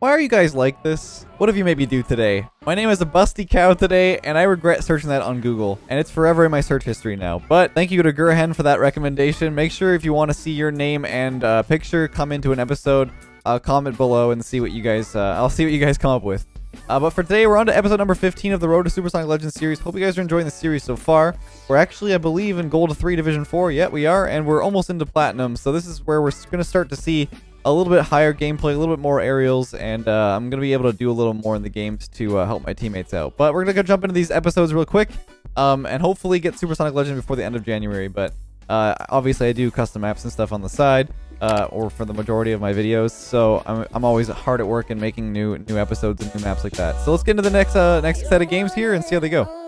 Why are you guys like this? What have you made me do today? My name is a busty cow today, and I regret searching that on Google, and it's forever in my search history now. But thank you to Gurhen for that recommendation. Make sure if you want to see your name and uh, picture come into an episode, uh, comment below and see what you guys, uh, I'll see what you guys come up with. Uh, but for today, we're on to episode number 15 of the Road to Supersonic Legends series. Hope you guys are enjoying the series so far. We're actually, I believe, in Gold 3 Division 4. Yeah, we are, and we're almost into Platinum. So this is where we're going to start to see a little bit higher gameplay, a little bit more aerials, and uh, I'm going to be able to do a little more in the games to uh, help my teammates out. But we're going to go jump into these episodes real quick, um, and hopefully get Supersonic Legend before the end of January. But uh, obviously, I do custom maps and stuff on the side uh, or for the majority of my videos. So I'm, I'm always hard at work and making new new episodes and new maps like that. So let's get into the next uh, next set of games here and see how they go.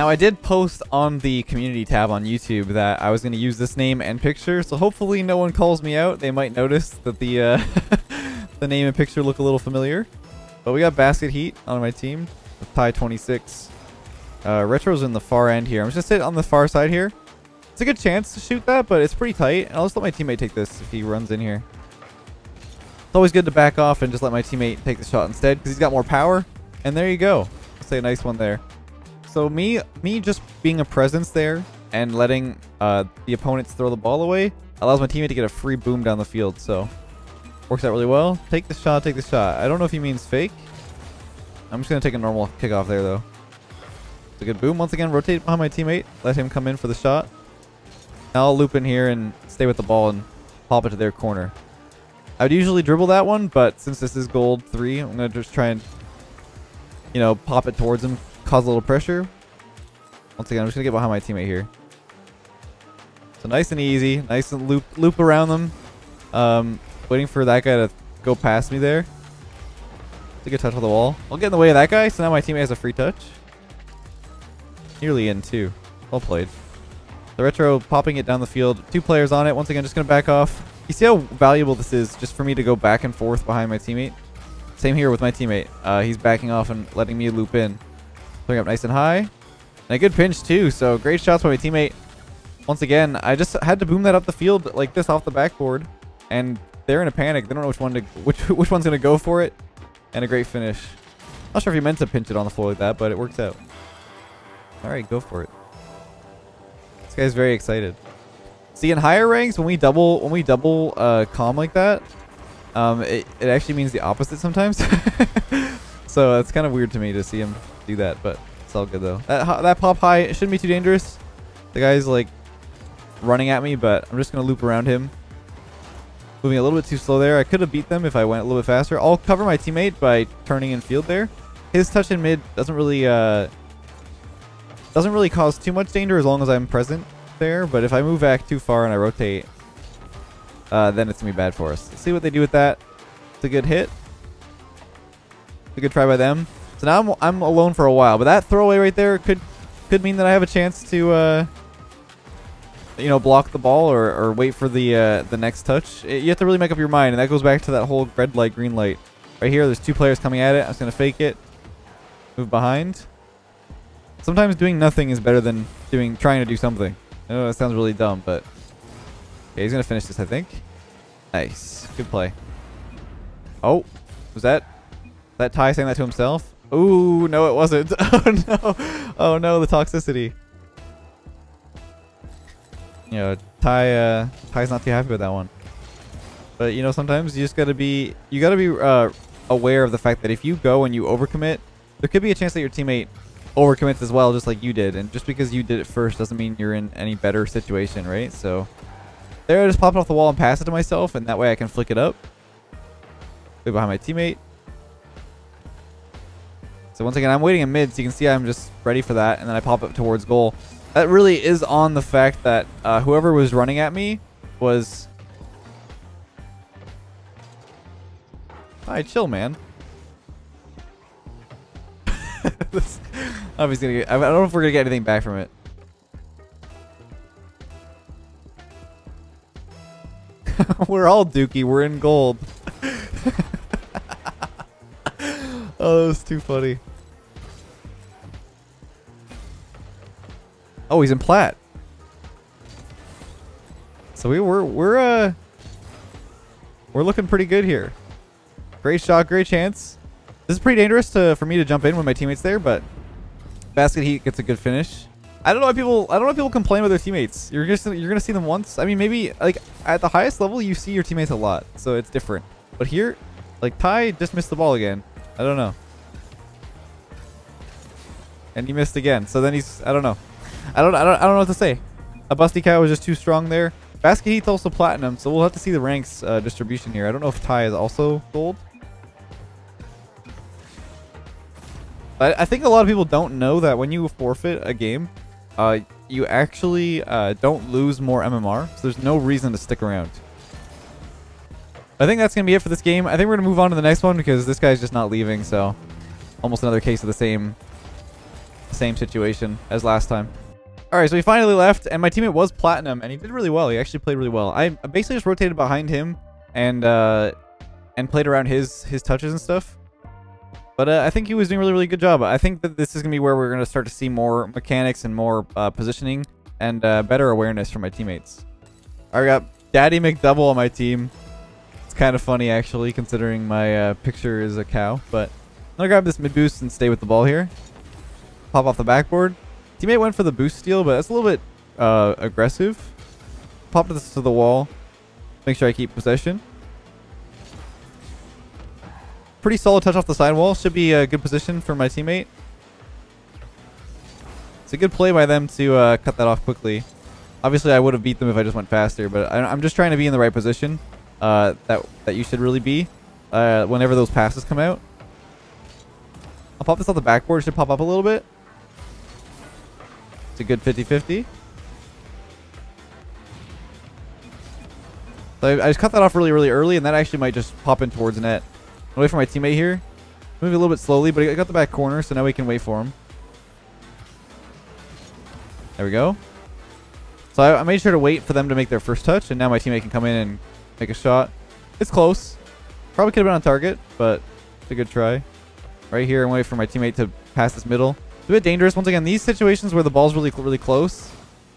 Now, I did post on the community tab on YouTube that I was going to use this name and picture, so hopefully no one calls me out. They might notice that the uh, the name and picture look a little familiar. But we got Basket Heat on my team with Tie 26. Uh, Retro's in the far end here. I'm just going to sit on the far side here. It's a good chance to shoot that, but it's pretty tight. And I'll just let my teammate take this if he runs in here. It's always good to back off and just let my teammate take the shot instead because he's got more power. And there you go. I'll say a nice one there. So me, me just being a presence there and letting uh, the opponents throw the ball away allows my teammate to get a free boom down the field. So Works out really well. Take the shot, take the shot. I don't know if he means fake. I'm just going to take a normal kickoff there, though. It's a good boom. Once again, rotate behind my teammate. Let him come in for the shot. Now I'll loop in here and stay with the ball and pop it to their corner. I would usually dribble that one, but since this is gold 3, I'm going to just try and, you know, pop it towards him, cause a little pressure. Once again, I'm just going to get behind my teammate here. So nice and easy. Nice and loop, loop around them. Um, Waiting for that guy to go past me there. It's a touch on the wall. I'll get in the way of that guy, so now my teammate has a free touch. Nearly in, too. Well played. The Retro popping it down the field. Two players on it. Once again, just going to back off. You see how valuable this is just for me to go back and forth behind my teammate? Same here with my teammate. Uh, he's backing off and letting me loop in. Putting up nice and high. And a good pinch, too. So great shots by my teammate. Once again, I just had to boom that up the field like this off the backboard. And they're in a panic. They don't know which one to which which one's gonna go for it. And a great finish. Not sure if he meant to pinch it on the floor like that, but it works out. All right, go for it. This guy's very excited. See, in higher ranks, when we double when we double uh, calm like that, um, it, it actually means the opposite sometimes. so it's kind of weird to me to see him do that, but it's all good though. That that pop high shouldn't be too dangerous. The guy's like running at me, but I'm just gonna loop around him Moving a little bit too slow there. I could have beat them if I went a little bit faster. I'll cover my teammate by turning in field there. His touch in mid doesn't really uh, doesn't really cause too much danger as long as I'm present there. But if I move back too far and I rotate, uh, then it's going to be bad for us. Let's see what they do with that. It's a good hit. It's a good try by them. So now I'm, I'm alone for a while. But that throwaway right there could could mean that I have a chance to uh, you know, block the ball or, or wait for the uh, the next touch. It, you have to really make up your mind, and that goes back to that whole red light, green light. Right here, there's two players coming at it. I'm just going to fake it. Move behind. Sometimes doing nothing is better than doing trying to do something. I know that sounds really dumb, but... Okay, he's going to finish this, I think. Nice. Good play. Oh, was that... That Ty saying that to himself? Ooh, no it wasn't. Oh no. Oh no, the toxicity you know, Ty uh, Ty's not too happy with that one. But you know, sometimes you just gotta be you gotta be uh, aware of the fact that if you go and you overcommit, there could be a chance that your teammate overcommits as well, just like you did. And just because you did it first doesn't mean you're in any better situation, right? So there, I just pop it off the wall and pass it to myself, and that way I can flick it up. Way behind my teammate. So once again, I'm waiting in mid, so you can see I'm just ready for that, and then I pop up towards goal that really is on the fact that uh, whoever was running at me was... Hi, chill, man. obviously, gonna get, I don't know if we're gonna get anything back from it. we're all dookie. We're in gold. oh, that was too funny. Oh, he's in plat. So we were we're uh we're looking pretty good here. Great shot, great chance. This is pretty dangerous to for me to jump in when my teammates there, but basket heat gets a good finish. I don't know why people I don't know why people complain about their teammates. You're just you're gonna see them once. I mean maybe like at the highest level you see your teammates a lot, so it's different. But here, like Ty just missed the ball again. I don't know. And he missed again. So then he's I don't know. I don't I don't I don't know what to say. A busty cow was just too strong there. Basket Heat's also platinum, so we'll have to see the ranks uh, distribution here. I don't know if Ty is also gold. But I think a lot of people don't know that when you forfeit a game, uh, you actually uh, don't lose more MMR, so there's no reason to stick around. I think that's going to be it for this game. I think we're going to move on to the next one because this guy's just not leaving, so almost another case of the same same situation as last time. Alright, so he finally left, and my teammate was Platinum, and he did really well. He actually played really well. I basically just rotated behind him and uh, and played around his his touches and stuff. But uh, I think he was doing a really, really good job. I think that this is going to be where we're going to start to see more mechanics and more uh, positioning and uh, better awareness from my teammates. I got Daddy McDouble on my team. It's kind of funny, actually, considering my uh, picture is a cow. But I'm going to grab this mid boost and stay with the ball here. Pop off the backboard. Teammate went for the boost steal, but that's a little bit uh, aggressive. Pop this to the wall. Make sure I keep possession. Pretty solid touch off the sidewall. Should be a good position for my teammate. It's a good play by them to uh, cut that off quickly. Obviously, I would have beat them if I just went faster, but I, am just trying to be in the right position uh, that, that you should really be uh, whenever those passes come out. I'll pop this off the backboard. It should pop up a little bit. A good 50-50. So I, I, just cut that off really, really early, and that actually might just pop in towards net. Wait for my teammate here. Move a little bit slowly, but I got the back corner, so now we can wait for him. There we go. So I, I made sure to wait for them to make their first touch, and now my teammate can come in and make a shot. It's close. Probably could have been on target, but it's a good try. Right here, I'm waiting for my teammate to pass this middle. It's a bit dangerous. Once again, these situations where the ball's really, really close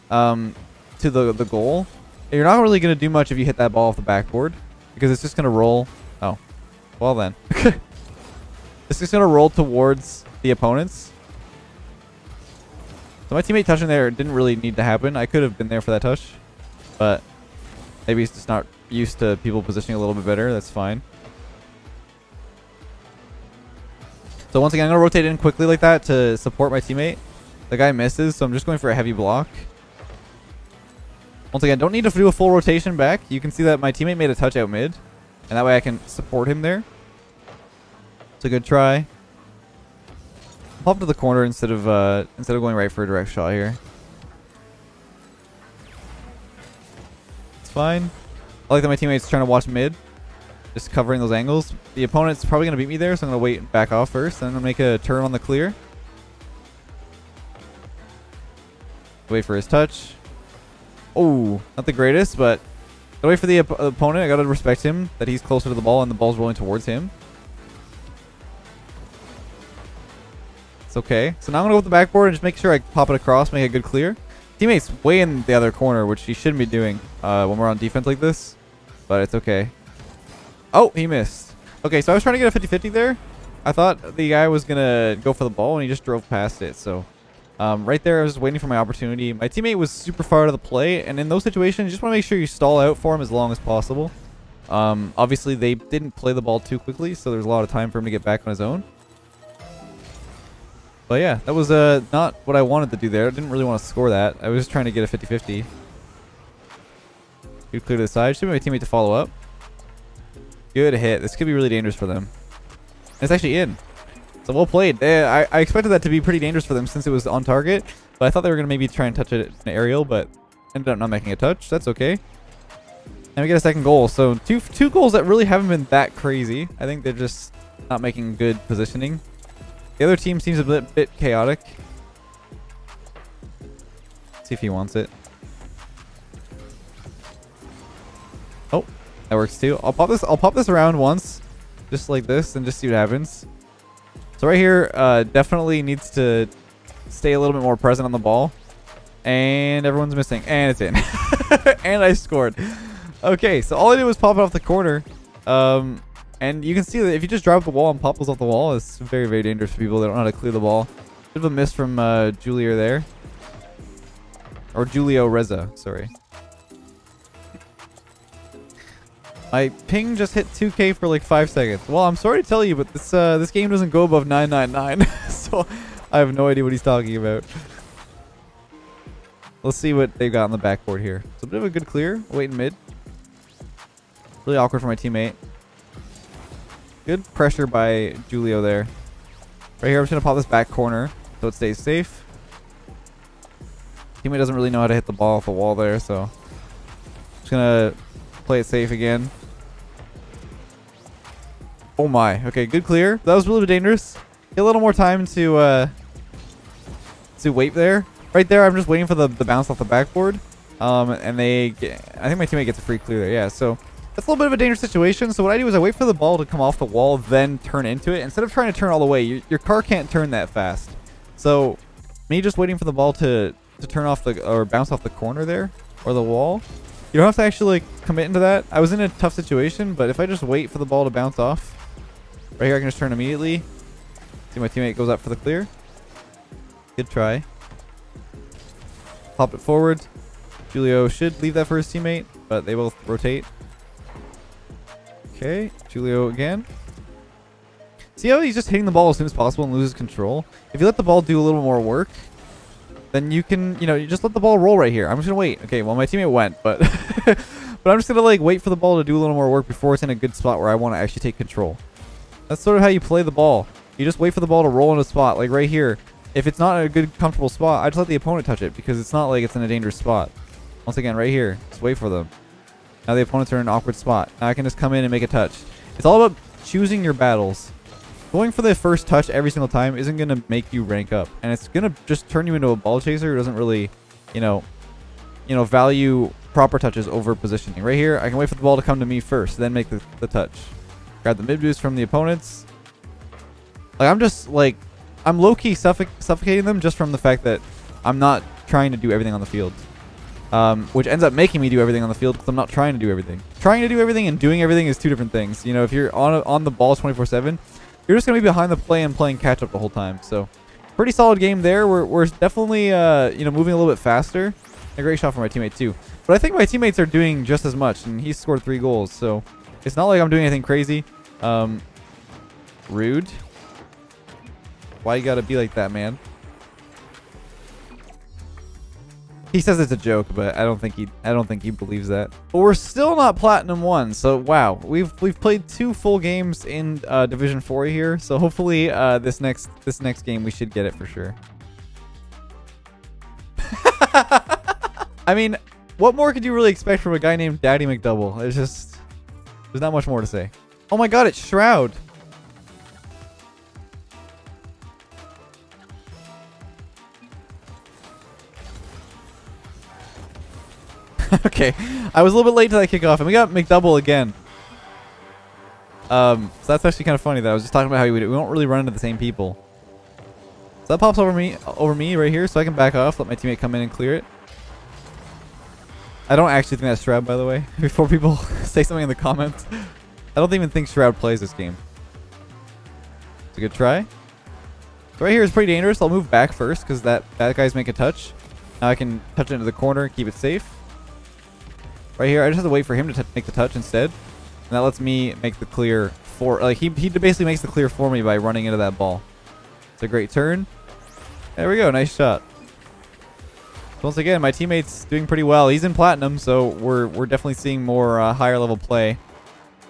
um, to the, the goal, you're not really going to do much if you hit that ball off the backboard because it's just going to roll. Oh, well then. this is going to roll towards the opponents. So my teammate touching there didn't really need to happen. I could have been there for that touch. But maybe he's just not used to people positioning a little bit better. That's fine. So once again, I'm going to rotate in quickly like that to support my teammate. The guy misses, so I'm just going for a heavy block. Once again, don't need to do a full rotation back. You can see that my teammate made a touch out mid. And that way I can support him there. It's a good try. Pop to the corner instead of uh, instead of going right for a direct shot here. It's fine. I like that my teammate's trying to watch mid. Just covering those angles. The opponent's probably going to beat me there, so I'm going to wait and back off first. Then I'm going to make a turn on the clear. Wait for his touch. Oh, not the greatest, but I wait for the op opponent. I got to respect him, that he's closer to the ball and the ball's rolling towards him. It's okay. So now I'm going to go with the backboard and just make sure I pop it across, make a good clear. Teammate's way in the other corner, which he shouldn't be doing uh, when we're on defense like this. But it's okay. Oh, he missed. Okay, so I was trying to get a 50-50 there. I thought the guy was going to go for the ball, and he just drove past it. So um, right there, I was waiting for my opportunity. My teammate was super far out of the play, and in those situations, you just want to make sure you stall out for him as long as possible. Um, obviously, they didn't play the ball too quickly, so there's a lot of time for him to get back on his own. But yeah, that was uh, not what I wanted to do there. I didn't really want to score that. I was just trying to get a 50-50. Good clear to the side. Should be my teammate to follow up. Good hit. This could be really dangerous for them. It's actually in. So well played. They, I, I expected that to be pretty dangerous for them since it was on target. But I thought they were going to maybe try and touch it in aerial, but ended up not making a touch. That's okay. And we get a second goal. So two two goals that really haven't been that crazy. I think they're just not making good positioning. The other team seems a bit, bit chaotic. Let's see if he wants it. Oh, that works too. I'll pop this. I'll pop this around once, just like this, and just see what happens. So right here, uh, definitely needs to stay a little bit more present on the ball. And everyone's missing. And it's in. and I scored. Okay, so all I did was pop it off the corner. Um, and you can see that if you just drive the wall and pop those off the wall, it's very, very dangerous for people that don't know how to clear the ball. Bit of a miss from uh, Julio there. Or Julio Reza, sorry. My ping just hit 2k for like 5 seconds. Well, I'm sorry to tell you, but this uh, this game doesn't go above 999. so I have no idea what he's talking about. Let's see what they've got on the backboard here. It's a bit of a good clear. Waiting mid. Really awkward for my teammate. Good pressure by Julio there. Right here, I'm just going to pop this back corner so it stays safe. Teammate doesn't really know how to hit the ball off the wall there, so... Just going to play it safe again. Oh my. Okay, good clear. That was really dangerous. Get a little more time to uh, to wait there. Right there, I'm just waiting for the, the bounce off the backboard. Um, and they get, I think my teammate gets a free clear there. Yeah, so that's a little bit of a dangerous situation. So what I do is I wait for the ball to come off the wall, then turn into it. Instead of trying to turn all the way, your, your car can't turn that fast. So me just waiting for the ball to, to turn off the, or bounce off the corner there, or the wall. You don't have to actually commit into that. I was in a tough situation, but if I just wait for the ball to bounce off, right here I can just turn immediately. See my teammate goes up for the clear. Good try. Pop it forward. Julio should leave that for his teammate, but they both rotate. Okay, Julio again. See how he's just hitting the ball as soon as possible and loses control? If you let the ball do a little more work, then you can, you know, you just let the ball roll right here. I'm just going to wait. Okay, well, my teammate went, but but I'm just going to, like, wait for the ball to do a little more work before it's in a good spot where I want to actually take control. That's sort of how you play the ball. You just wait for the ball to roll in a spot, like right here. If it's not a good, comfortable spot, I just let the opponent touch it because it's not like it's in a dangerous spot. Once again, right here. Just wait for them. Now the opponents are in an awkward spot. Now I can just come in and make a touch. It's all about choosing your battles. Going for the first touch every single time isn't going to make you rank up. And it's going to just turn you into a ball chaser who doesn't really, you know, you know, value proper touches over positioning. Right here, I can wait for the ball to come to me first, then make the, the touch. Grab the mid boost from the opponents. Like, I'm just, like, I'm low-key suffoc suffocating them just from the fact that I'm not trying to do everything on the field. Um, which ends up making me do everything on the field because I'm not trying to do everything. Trying to do everything and doing everything is two different things. You know, if you're on, a, on the ball 24-7, you're just going to be behind the play and playing catch-up the whole time. So, pretty solid game there. We're, we're definitely, uh, you know, moving a little bit faster. A great shot from my teammate, too. But I think my teammates are doing just as much, and he scored three goals. So, it's not like I'm doing anything crazy. Um, rude. Why you gotta be like that, man? He says it's a joke, but I don't think he I don't think he believes that. But we're still not platinum one, so wow, we've we've played two full games in uh, Division Four here. So hopefully uh, this next this next game we should get it for sure. I mean, what more could you really expect from a guy named Daddy McDouble? It's just there's not much more to say. Oh my god, it's Shroud. okay, I was a little bit late to that kickoff, and we got McDouble again. Um, so that's actually kind of funny that I was just talking about how we, we don't really run into the same people. So that pops over me, over me right here, so I can back off, let my teammate come in and clear it. I don't actually think that's Shroud, by the way. Before people say something in the comments, I don't even think Shroud plays this game. It's a good try. So right here is pretty dangerous. I'll move back first because that that guy's make a touch. Now I can touch it into the corner, and keep it safe. Right here, I just have to wait for him to make the touch instead. And that lets me make the clear for... Like, he, he basically makes the clear for me by running into that ball. It's a great turn. There we go. Nice shot. Once again, my teammate's doing pretty well. He's in platinum, so we're, we're definitely seeing more uh, higher level play.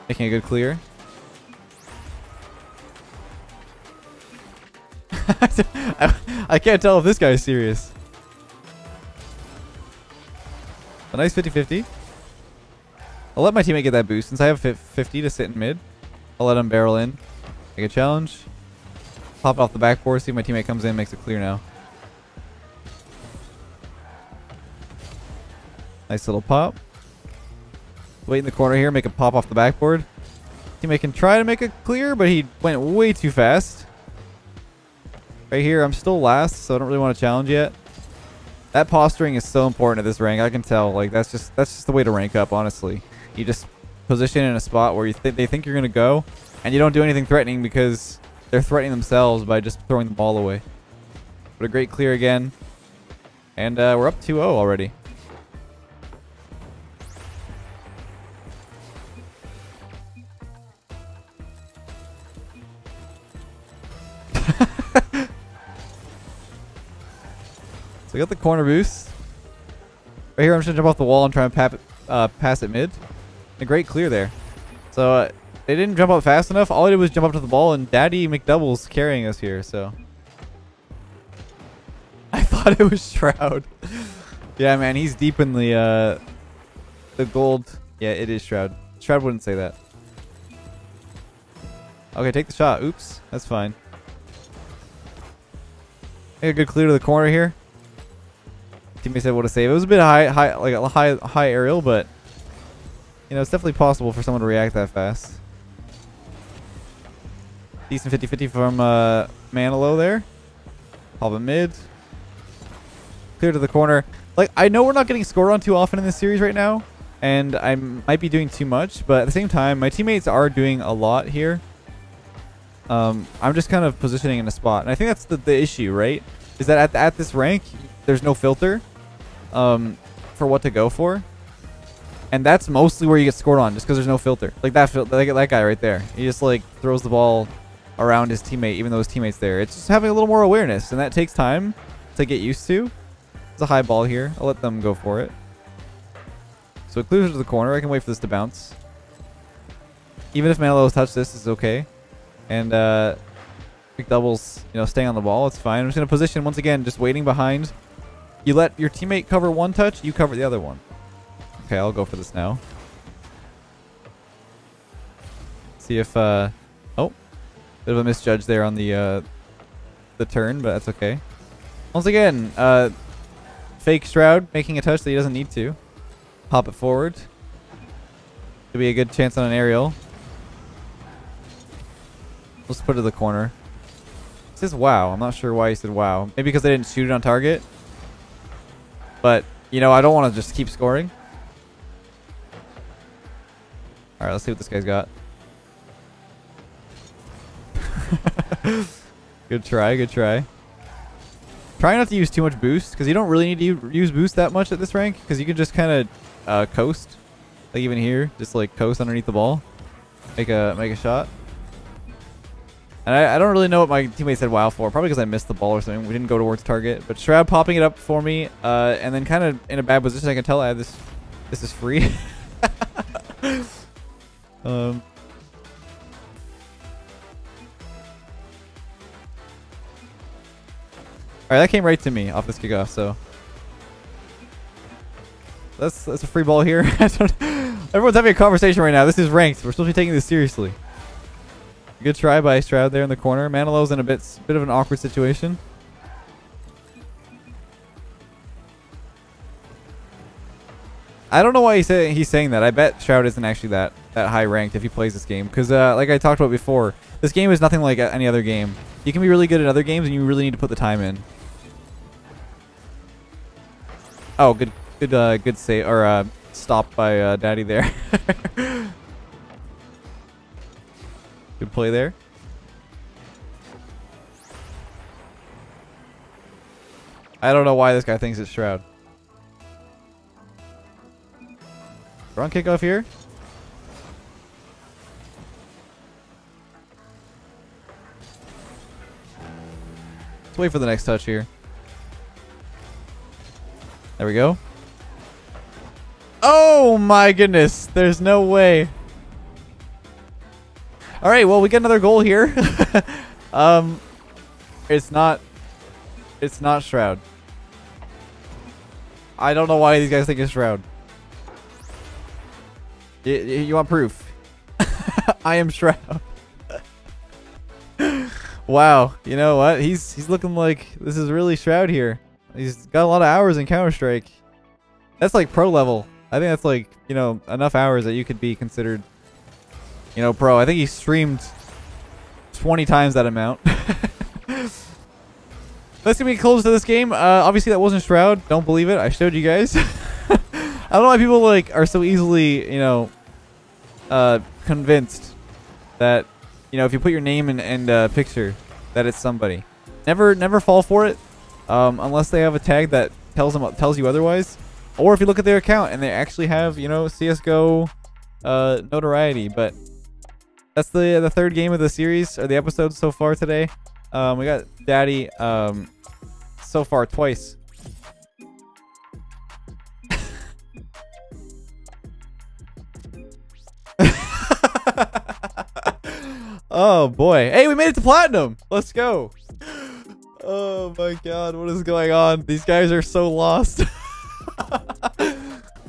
Making a good clear. I can't tell if this guy is serious. A nice 50-50. I'll let my teammate get that boost. Since I have 50 to sit in mid, I'll let him barrel in. Make a challenge. Pop off the backboard. See if my teammate comes in makes it clear now. Nice little pop. Wait in the corner here. Make a pop off the backboard. Teammate can try to make it clear, but he went way too fast. Right here, I'm still last, so I don't really want to challenge yet. That posturing is so important at this rank. I can tell. Like that's just that's just the way to rank up. Honestly, you just position in a spot where you think they think you're gonna go, and you don't do anything threatening because they're threatening themselves by just throwing the ball away. But a great clear again, and uh, we're up 2-0 already. Got the corner boost. Right here, I'm just going to jump off the wall and try and pap, uh, pass it mid. A great clear there. So uh, they didn't jump up fast enough. All I did was jump up to the ball, and Daddy McDouble's carrying us here, so... I thought it was Shroud. yeah, man, he's deep in the, uh, the gold. Yeah, it is Shroud. Shroud wouldn't say that. Okay, take the shot. Oops. That's fine. Make a good clear to the corner here teammates able to save. It was a bit high, high, like a high, high aerial, but you know it's definitely possible for someone to react that fast. Decent 50-50 from uh, Manilow there. It mid. Clear to the corner. Like I know we're not getting scored on too often in this series right now, and I might be doing too much, but at the same time, my teammates are doing a lot here. Um, I'm just kind of positioning in a spot, and I think that's the, the issue, right? Is that at, at this rank, there's no filter um, for what to go for. And that's mostly where you get scored on, just because there's no filter. Like that, like that guy right there. He just like throws the ball around his teammate, even though his teammate's there. It's just having a little more awareness, and that takes time to get used to. It's a high ball here. I'll let them go for it. So it clears to the corner. I can wait for this to bounce. Even if Manilows touch this, is okay. And uh, doubles, you know, staying on the ball. It's fine. I'm just going to position once again, just waiting behind you let your teammate cover one touch, you cover the other one. Okay, I'll go for this now. See if, uh... Oh. Bit of a misjudge there on the, uh... The turn, but that's okay. Once again, uh... Fake Shroud making a touch that he doesn't need to. Pop it forward. Could be a good chance on an aerial. Let's put it to the corner. It says wow. I'm not sure why he said wow. Maybe because they didn't shoot it on target. But, you know, I don't want to just keep scoring. Alright, let's see what this guy's got. good try, good try. Try not to use too much boost, because you don't really need to use boost that much at this rank, because you can just kind of uh, coast. Like even here, just like coast underneath the ball. Make a make a shot. And I, I, don't really know what my teammate said wow for. Probably because I missed the ball or something. We didn't go towards target. But Shroud popping it up for me. Uh, and then kind of in a bad position. I can tell I have this. This is free. um. Alright, that came right to me off this kickoff, so. That's, that's a free ball here. Everyone's having a conversation right now. This is ranked. We're supposed to be taking this seriously. Good try by Shroud there in the corner. Manilow's in a bit, bit of an awkward situation. I don't know why he's, say, he's saying that. I bet Shroud isn't actually that, that high ranked if he plays this game. Because, uh, like I talked about before, this game is nothing like any other game. You can be really good at other games, and you really need to put the time in. Oh, good, good, uh, good save or uh, stop by uh, Daddy there. Good play there. I don't know why this guy thinks it's Shroud. Run kickoff here. Let's wait for the next touch here. There we go. Oh my goodness. There's no way. All right, well, we get another goal here. um, it's not, it's not Shroud. I don't know why these guys think it's Shroud. You, you want proof? I am Shroud. wow, you know what? He's he's looking like this is really Shroud here. He's got a lot of hours in Counter Strike. That's like pro level. I think that's like you know enough hours that you could be considered you know, bro, I think he streamed 20 times that amount. That's gonna be close to this game. Uh, obviously, that wasn't Shroud. Don't believe it. I showed you guys. I don't know why people like are so easily, you know, uh, convinced that you know if you put your name and, and uh, picture that it's somebody. Never, never fall for it, um, unless they have a tag that tells them tells you otherwise, or if you look at their account and they actually have you know CS:GO uh, notoriety. But that's the the third game of the series or the episode so far today. Um, we got Daddy um, so far twice. oh boy. Hey, we made it to platinum. Let's go. Oh my god, what is going on? These guys are so lost.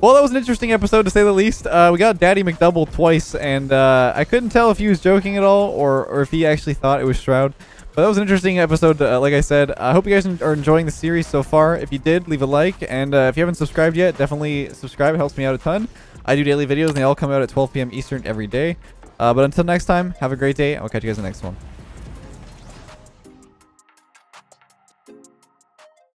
well, that was an interesting episode to say the least. Uh, we got Daddy McDouble twice, and uh, I couldn't tell if he was joking at all or, or if he actually thought it was Shroud. But that was an interesting episode, uh, like I said. I hope you guys are enjoying the series so far. If you did, leave a like. And uh, if you haven't subscribed yet, definitely subscribe. It helps me out a ton. I do daily videos, and they all come out at 12 p.m. Eastern every day. Uh, but until next time, have a great day. and I'll catch you guys in the next one.